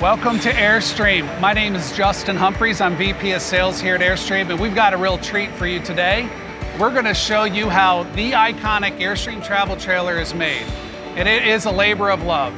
Welcome to Airstream. My name is Justin Humphreys. I'm VP of Sales here at Airstream, and we've got a real treat for you today. We're going to show you how the iconic Airstream travel trailer is made. And it is a labor of love.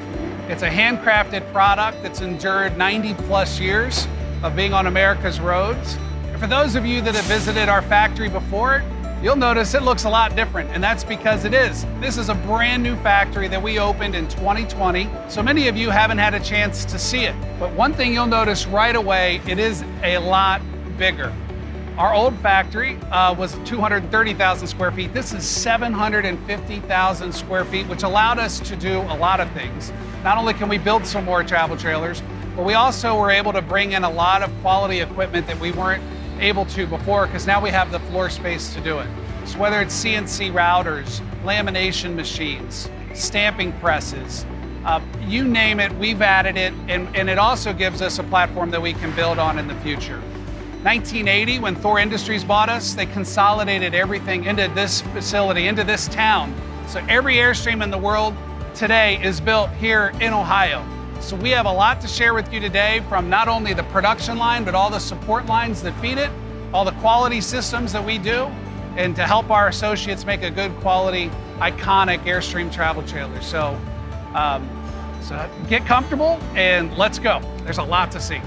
It's a handcrafted product that's endured 90 plus years of being on America's roads. And for those of you that have visited our factory before, you'll notice it looks a lot different, and that's because it is. This is a brand new factory that we opened in 2020, so many of you haven't had a chance to see it. But one thing you'll notice right away, it is a lot bigger. Our old factory uh, was 230,000 square feet. This is 750,000 square feet, which allowed us to do a lot of things. Not only can we build some more travel trailers, but we also were able to bring in a lot of quality equipment that we weren't able to before because now we have the floor space to do it. So whether it's CNC routers, lamination machines, stamping presses, uh, you name it, we've added it, and, and it also gives us a platform that we can build on in the future. 1980, when Thor Industries bought us, they consolidated everything into this facility, into this town. So every Airstream in the world today is built here in Ohio. So we have a lot to share with you today from not only the production line, but all the support lines that feed it, all the quality systems that we do, and to help our associates make a good quality, iconic Airstream travel trailer. So, um, so get comfortable and let's go. There's a lot to see.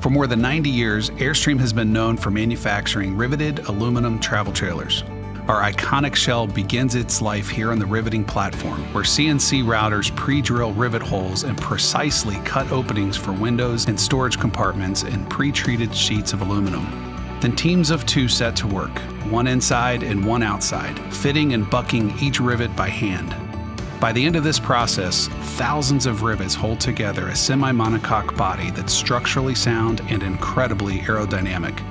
For more than 90 years, Airstream has been known for manufacturing riveted aluminum travel trailers. Our iconic shell begins its life here on the riveting platform, where CNC routers pre drill rivet holes and precisely cut openings for windows and storage compartments in pre treated sheets of aluminum. Then teams of two set to work, one inside and one outside, fitting and bucking each rivet by hand. By the end of this process, thousands of rivets hold together a semi monocoque body that's structurally sound and incredibly aerodynamic.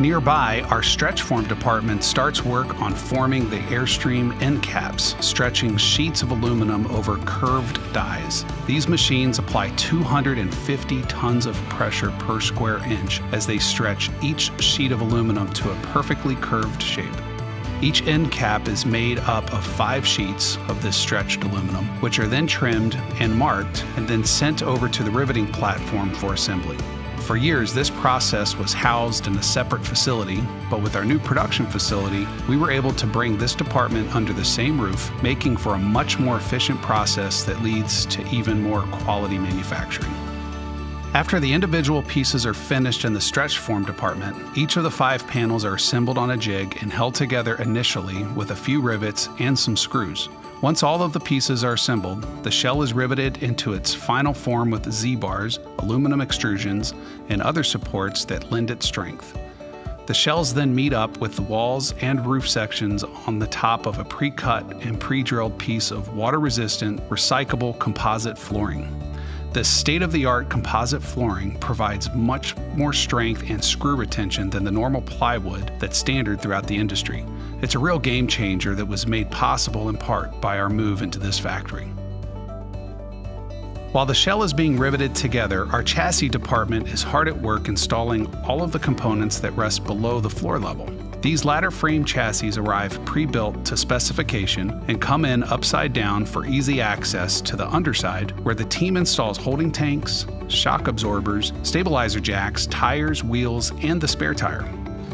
Nearby, our stretch form department starts work on forming the Airstream end caps, stretching sheets of aluminum over curved dies. These machines apply 250 tons of pressure per square inch as they stretch each sheet of aluminum to a perfectly curved shape. Each end cap is made up of five sheets of this stretched aluminum, which are then trimmed and marked and then sent over to the riveting platform for assembly. For years, this process was housed in a separate facility, but with our new production facility, we were able to bring this department under the same roof, making for a much more efficient process that leads to even more quality manufacturing. After the individual pieces are finished in the stretch form department, each of the five panels are assembled on a jig and held together initially with a few rivets and some screws. Once all of the pieces are assembled, the shell is riveted into its final form with Z-bars, aluminum extrusions, and other supports that lend it strength. The shells then meet up with the walls and roof sections on the top of a pre-cut and pre-drilled piece of water-resistant, recyclable composite flooring. This state-of-the-art composite flooring provides much more strength and screw retention than the normal plywood that's standard throughout the industry. It's a real game changer that was made possible in part by our move into this factory. While the shell is being riveted together, our chassis department is hard at work installing all of the components that rest below the floor level. These ladder frame chassis arrive pre-built to specification and come in upside down for easy access to the underside where the team installs holding tanks, shock absorbers, stabilizer jacks, tires, wheels, and the spare tire.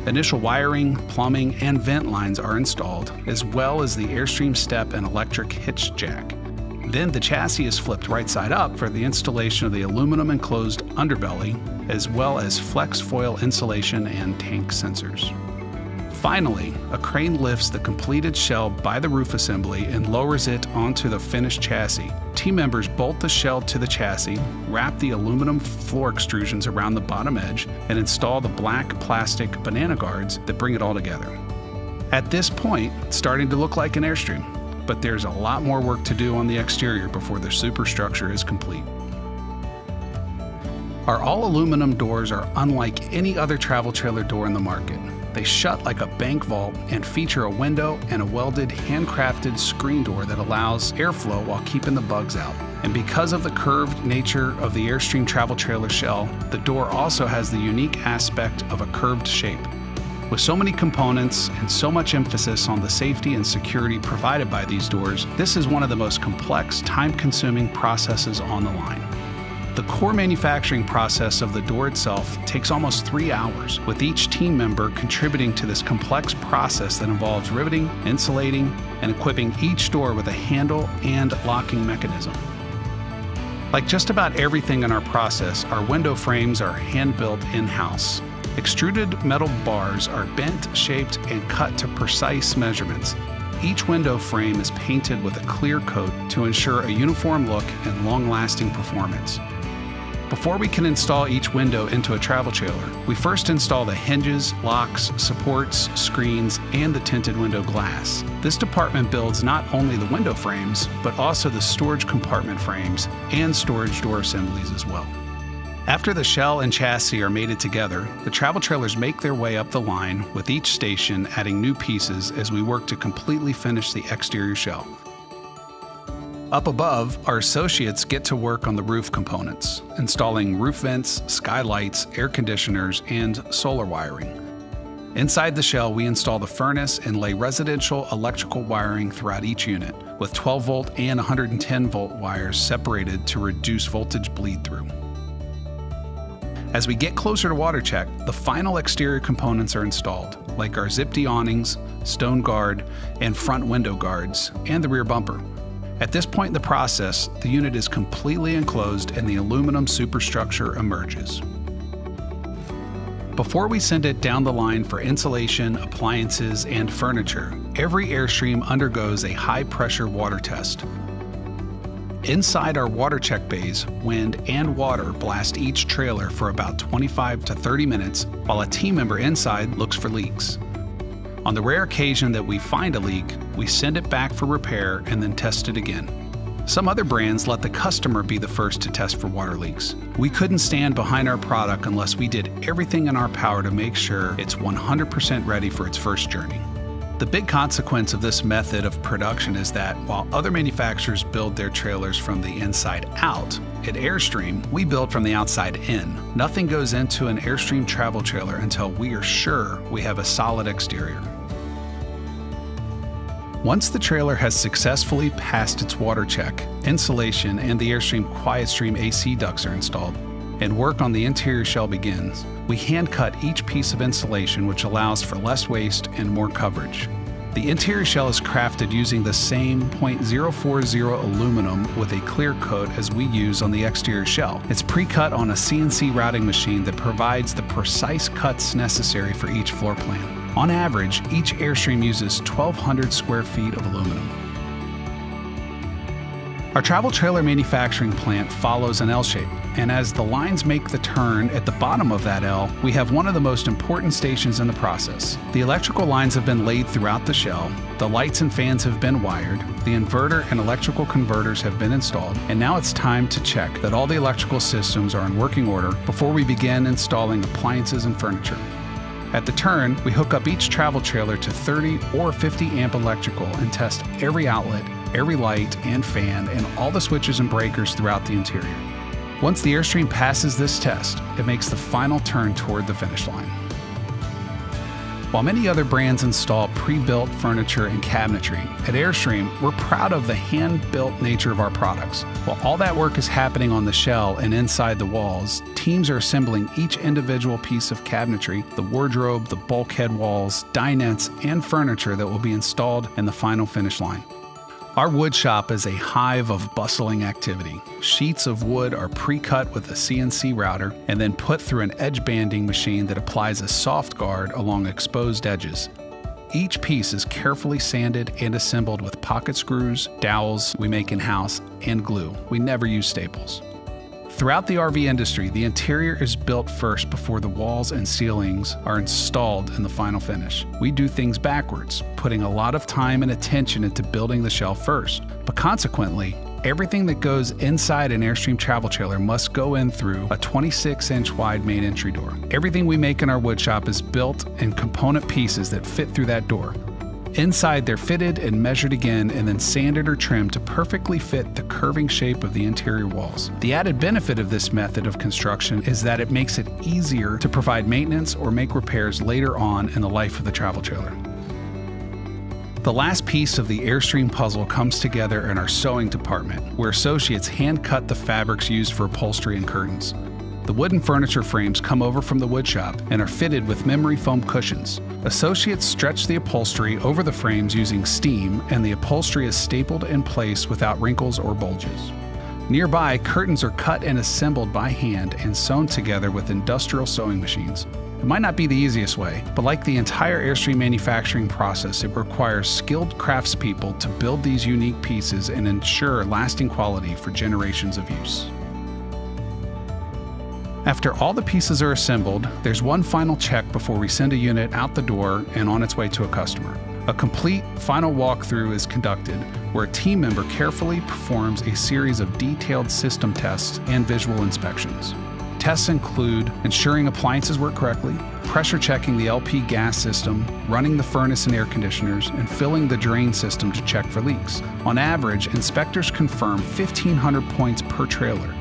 Initial wiring, plumbing, and vent lines are installed, as well as the Airstream step and electric hitch jack. Then the chassis is flipped right side up for the installation of the aluminum enclosed underbelly, as well as flex foil insulation and tank sensors. Finally, a crane lifts the completed shell by the roof assembly and lowers it onto the finished chassis. Team members bolt the shell to the chassis, wrap the aluminum floor extrusions around the bottom edge, and install the black plastic banana guards that bring it all together. At this point, it's starting to look like an Airstream, but there's a lot more work to do on the exterior before the superstructure is complete. Our all aluminum doors are unlike any other travel trailer door in the market. They shut like a bank vault and feature a window and a welded, handcrafted screen door that allows airflow while keeping the bugs out. And because of the curved nature of the Airstream travel trailer shell, the door also has the unique aspect of a curved shape. With so many components and so much emphasis on the safety and security provided by these doors, this is one of the most complex, time consuming processes on the line. The core manufacturing process of the door itself takes almost three hours, with each team member contributing to this complex process that involves riveting, insulating, and equipping each door with a handle and locking mechanism. Like just about everything in our process, our window frames are hand built in house. Extruded metal bars are bent, shaped, and cut to precise measurements. Each window frame is painted with a clear coat to ensure a uniform look and long lasting performance. Before we can install each window into a travel trailer, we first install the hinges, locks, supports, screens, and the tinted window glass. This department builds not only the window frames, but also the storage compartment frames and storage door assemblies as well. After the shell and chassis are mated together, the travel trailers make their way up the line, with each station adding new pieces as we work to completely finish the exterior shell. Up above, our associates get to work on the roof components, installing roof vents, skylights, air conditioners, and solar wiring. Inside the shell, we install the furnace and lay residential electrical wiring throughout each unit, with 12 volt and 110 volt wires separated to reduce voltage bleed through. As we get closer to water check, the final exterior components are installed, like our Zip-Dee awnings, stone guard, and front window guards, and the rear bumper. At this point in the process, the unit is completely enclosed and the aluminum superstructure emerges. Before we send it down the line for insulation, appliances, and furniture, every Airstream undergoes a high pressure water test. Inside our water check bays, wind and water blast each trailer for about 25 to 30 minutes while a team member inside looks for leaks. On the rare occasion that we find a leak, we send it back for repair and then test it again. Some other brands let the customer be the first to test for water leaks. We couldn't stand behind our product unless we did everything in our power to make sure it's 100% ready for its first journey. The big consequence of this method of production is that while other manufacturers build their trailers from the inside out, at Airstream, we build from the outside in. Nothing goes into an Airstream travel trailer until we are sure we have a solid exterior. Once the trailer has successfully passed its water check, insulation and the Airstream QuietStream AC ducts are installed, and work on the interior shell begins. We hand cut each piece of insulation which allows for less waste and more coverage. The interior shell is crafted using the same .040 aluminum with a clear coat as we use on the exterior shell. It's pre-cut on a CNC routing machine that provides the precise cuts necessary for each floor plan. On average, each Airstream uses 1,200 square feet of aluminum. Our travel trailer manufacturing plant follows an L shape, and as the lines make the turn at the bottom of that L, we have one of the most important stations in the process. The electrical lines have been laid throughout the shell, the lights and fans have been wired, the inverter and electrical converters have been installed, and now it's time to check that all the electrical systems are in working order before we begin installing appliances and furniture. At the turn, we hook up each travel trailer to 30 or 50 amp electrical and test every outlet, every light and fan, and all the switches and breakers throughout the interior. Once the Airstream passes this test, it makes the final turn toward the finish line. While many other brands install pre built furniture and cabinetry, at Airstream, we're proud of the hand built nature of our products. While all that work is happening on the shell and inside the walls, teams are assembling each individual piece of cabinetry the wardrobe, the bulkhead walls, dinettes, and furniture that will be installed in the final finish line. Our wood shop is a hive of bustling activity. Sheets of wood are pre cut with a CNC router and then put through an edge banding machine that applies a soft guard along exposed edges. Each piece is carefully sanded and assembled with pocket screws, dowels we make in house, and glue. We never use staples. Throughout the RV industry, the interior is built first before the walls and ceilings are installed in the final finish. We do things backwards, putting a lot of time and attention into building the shell first. But consequently, everything that goes inside an Airstream travel trailer must go in through a 26 inch wide main entry door. Everything we make in our woodshop is built in component pieces that fit through that door. Inside, they're fitted and measured again and then sanded or trimmed to perfectly fit the curving shape of the interior walls. The added benefit of this method of construction is that it makes it easier to provide maintenance or make repairs later on in the life of the travel trailer. The last piece of the Airstream puzzle comes together in our sewing department, where associates hand cut the fabrics used for upholstery and curtains. The wooden furniture frames come over from the woodshop and are fitted with memory foam cushions. Associates stretch the upholstery over the frames using steam, and the upholstery is stapled in place without wrinkles or bulges. Nearby, curtains are cut and assembled by hand and sewn together with industrial sewing machines. It might not be the easiest way, but like the entire Airstream manufacturing process, it requires skilled craftspeople to build these unique pieces and ensure lasting quality for generations of use. After all the pieces are assembled, there's one final check before we send a unit out the door and on its way to a customer. A complete final walkthrough is conducted, where a team member carefully performs a series of detailed system tests and visual inspections. Tests include ensuring appliances work correctly, pressure checking the LP gas system, running the furnace and air conditioners, and filling the drain system to check for leaks. On average, inspectors confirm 1,500 points per trailer,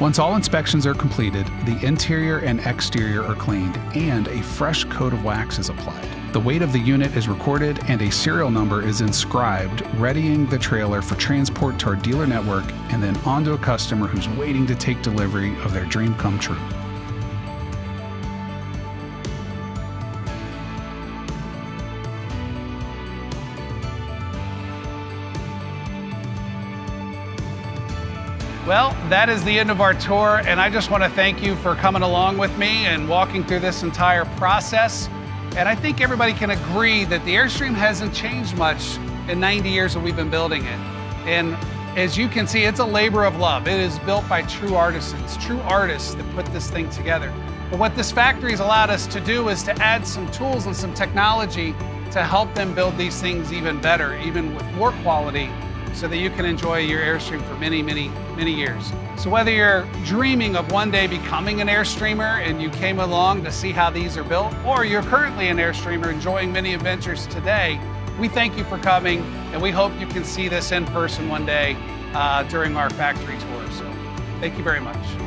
once all inspections are completed, the interior and exterior are cleaned and a fresh coat of wax is applied. The weight of the unit is recorded and a serial number is inscribed, readying the trailer for transport to our dealer network and then onto a customer who's waiting to take delivery of their dream come true. Well, that is the end of our tour, and I just want to thank you for coming along with me and walking through this entire process. And I think everybody can agree that the Airstream hasn't changed much in 90 years that we've been building it. And as you can see, it's a labor of love. It is built by true artisans, true artists that put this thing together. But what this factory has allowed us to do is to add some tools and some technology to help them build these things even better, even with more quality so that you can enjoy your Airstream for many, many, many years. So whether you're dreaming of one day becoming an Airstreamer and you came along to see how these are built, or you're currently an Airstreamer enjoying many adventures today, we thank you for coming and we hope you can see this in person one day uh, during our factory tour. So thank you very much.